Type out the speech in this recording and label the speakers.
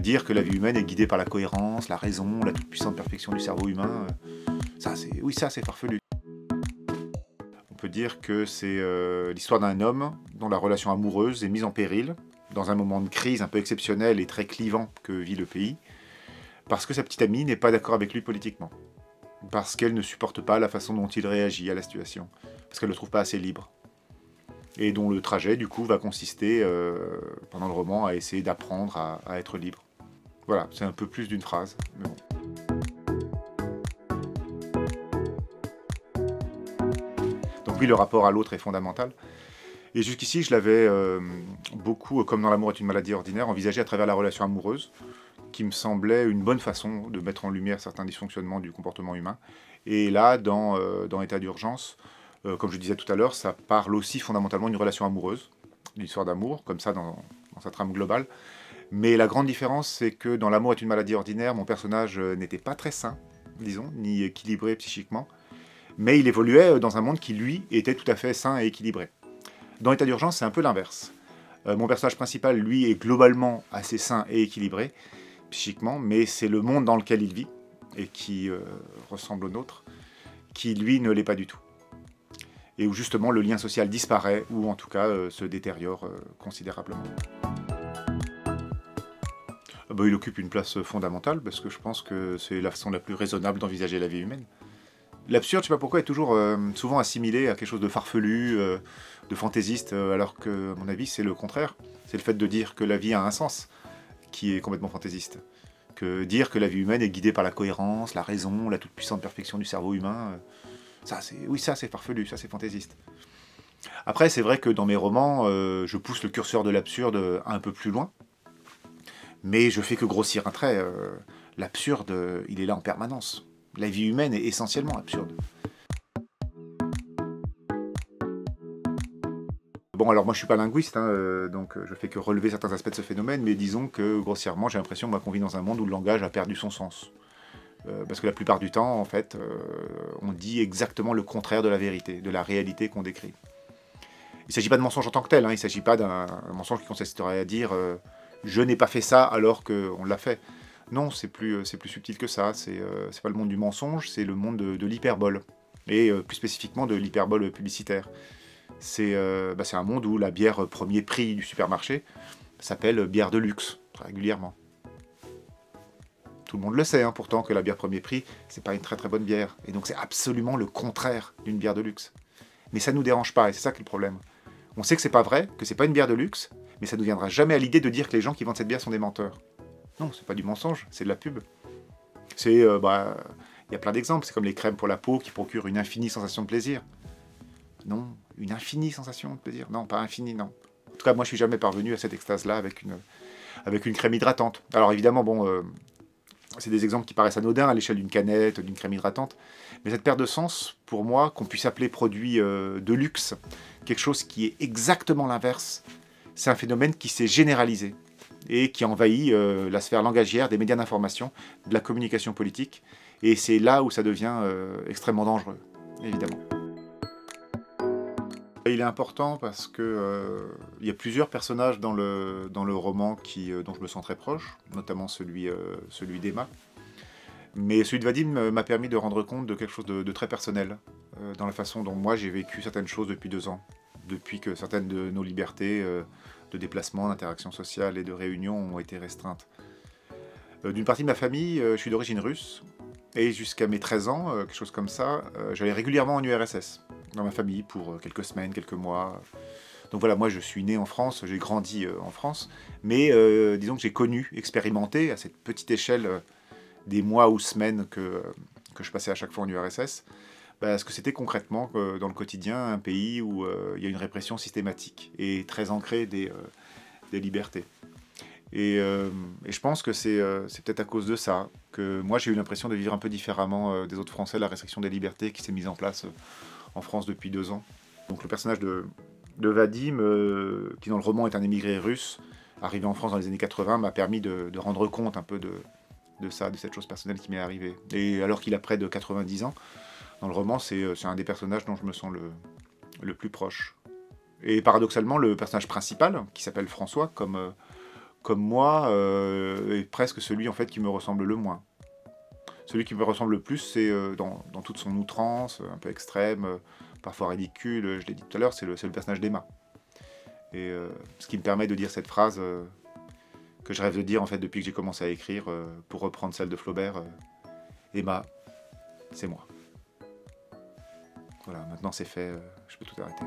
Speaker 1: Dire que la vie humaine est guidée par la cohérence, la raison, la toute-puissante perfection du cerveau humain, euh, ça c'est, oui ça c'est farfelu. On peut dire que c'est euh, l'histoire d'un homme dont la relation amoureuse est mise en péril dans un moment de crise un peu exceptionnel et très clivant que vit le pays, parce que sa petite amie n'est pas d'accord avec lui politiquement, parce qu'elle ne supporte pas la façon dont il réagit à la situation, parce qu'elle ne le trouve pas assez libre et dont le trajet, du coup, va consister, euh, pendant le roman, à essayer d'apprendre à, être libre. Voilà, c'est un peu plus d'une phrase. Donc oui, le rapport à l'autre est fondamental. Et jusqu'ici, je l'avais euh, beaucoup, comme dans l'amour est une maladie ordinaire, envisagé à travers la relation amoureuse, qui me semblait une bonne façon de mettre en lumière certains dysfonctionnements du comportement humain. Et là, dans, euh, dans État d'urgence, euh, comme je disais tout à l'heure, ça parle aussi fondamentalement d'une relation amoureuse, d'une histoire d'amour, comme ça dans, sa trame globale. Mais la grande différence, c'est que dans L'amour est une maladie ordinaire, mon personnage euh, n'était pas très sain, disons, ni équilibré psychiquement, mais il évoluait euh, dans un monde qui, lui, était tout à fait sain et équilibré. Dans État d'urgence, c'est un peu l'inverse. mon personnage principal, lui, est globalement assez sain et équilibré, psychiquement, mais c'est le monde dans lequel il vit, et qui ressemble au nôtre, qui, lui, ne l'est pas du tout et où justement le lien social disparaît ou en tout cas euh, se détériore euh, considérablement. Ah bah, il occupe une place fondamentale parce que je pense que c'est la façon la plus raisonnable d'envisager la vie humaine. L'absurde, je sais pas pourquoi, est toujours euh, souvent assimilé à quelque chose de farfelu, de fantaisiste, alors que, à mon avis, c'est le contraire. C'est le fait de dire que la vie a un sens qui est complètement fantaisiste. Que dire que la vie humaine est guidée par la cohérence, la raison, la toute-puissante perfection du cerveau humain, ça, c'est, oui, ça, c'est farfelu, ça, c'est fantaisiste. Après, c'est vrai que dans mes romans, euh, je pousse le curseur de l'absurde un peu plus loin, mais je fais que grossir un trait. Euh, l'absurde, il est là en permanence. La vie humaine est essentiellement absurde. Bon, alors moi je suis pas linguiste, hein, euh, donc je fais que relever certains aspects de ce phénomène, mais disons que grossièrement j'ai l'impression qu'on vit dans un monde où le langage a perdu son sens. Euh, parce que la plupart du temps, en fait, euh, on dit exactement le contraire de la vérité, de la réalité qu'on décrit. Il ne s'agit pas de mensonge en tant que tel, hein, il ne s'agit pas d'un mensonge qui consisterait à dire euh, je n'ai pas fait ça alors qu'on l'a fait. Non, c'est plus, subtil que ça. C'est n'est pas le monde du mensonge, c'est le monde de, l'hyperbole. Et plus spécifiquement de l'hyperbole publicitaire. C'est bah, un monde où la bière premier prix du supermarché s'appelle bière de luxe, régulièrement. Tout le monde le sait, hein, pourtant, que la bière premier prix, c'est pas une très très bonne bière. Et donc c'est absolument le contraire d'une bière de luxe. Mais ça nous dérange pas, et c'est ça qui est le problème. On sait que c'est pas vrai, que c'est pas une bière de luxe, mais ça ne nous viendra jamais à l'idée de dire que les gens qui vendent cette bière sont des menteurs. Non, c'est pas du mensonge, c'est de la pub. C'est, euh, bah, il y a plein d'exemples. C'est comme les crèmes pour la peau qui procurent une infinie sensation de plaisir. Non, une infinie sensation de plaisir. Non, pas infinie, non. En tout cas, moi, je suis jamais parvenu à cette extase-là avec une, avec une crème hydratante. Alors évidemment, bon, euh, c'est des exemples qui paraissent anodins à l'échelle d'une canette, d'une crème hydratante. Mais cette perte de sens, pour moi, qu'on puisse appeler produit euh, de luxe, quelque chose qui est exactement l'inverse, c'est un phénomène qui s'est généralisé et qui envahit euh, la sphère langagière des médias d'information, de la communication politique. Et c'est là où ça devient euh, extrêmement dangereux, évidemment. Il est important parce que euh, y a plusieurs personnages dans le, roman dont je me sens très proche, notamment celui, celui d'Emma. Mais celui de Vadim m'a permis de rendre compte de quelque chose de, très personnel, dans la façon dont moi j'ai vécu certaines choses depuis deux ans, depuis que certaines de nos libertés de déplacement, d'interaction sociale et de réunion ont été restreintes. D'une partie de ma famille, je suis d'origine russe, et jusqu'à mes 13 ans, quelque chose comme ça, j'allais régulièrement en URSS dans ma famille pour euh, quelques semaines, quelques mois. Donc voilà, moi je suis né en France, j'ai grandi euh, en France, mais euh, disons que j'ai connu, expérimenté à cette petite échelle des mois ou semaines que, que je passais à chaque fois en URSS, bah, ce que c'était concrètement dans le quotidien un pays où il y a une répression systématique et très ancrée des, des libertés. Et, je pense que c'est peut-être à cause de ça que moi j'ai eu l'impression de vivre un peu différemment des autres Français la restriction des libertés qui s'est mise en place en France depuis deux ans. Donc le personnage de, Vadim, euh, qui dans le roman est un émigré russe, arrivé en France dans les années 80, m'a permis de, rendre compte un peu de, ça, de cette chose personnelle qui m'est arrivée. Et alors qu'il a près de 90 ans, dans le roman, euh, c'est un des personnages dont je me sens le, plus proche. Et paradoxalement, le personnage principal, qui s'appelle François, comme, euh, moi, est presque celui en fait qui me ressemble le moins. Celui qui me ressemble le plus, c'est dans, toute son outrance, un peu extrême, parfois ridicule, je l'ai dit tout à l'heure, c'est le, le, personnage d'Emma. Et ce qui me permet de dire cette phrase que je rêve de dire en fait depuis que j'ai commencé à écrire, pour reprendre celle de Flaubert, Emma, c'est moi. Voilà, maintenant c'est fait, je peux tout arrêter.